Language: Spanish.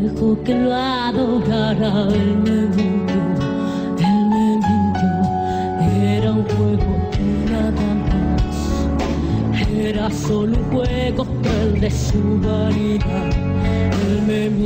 dejó que lo adorara, él me mintió, él me mintió. Era un juego y nada más. Era solo un juego, el de su vanidad. Él me mintió.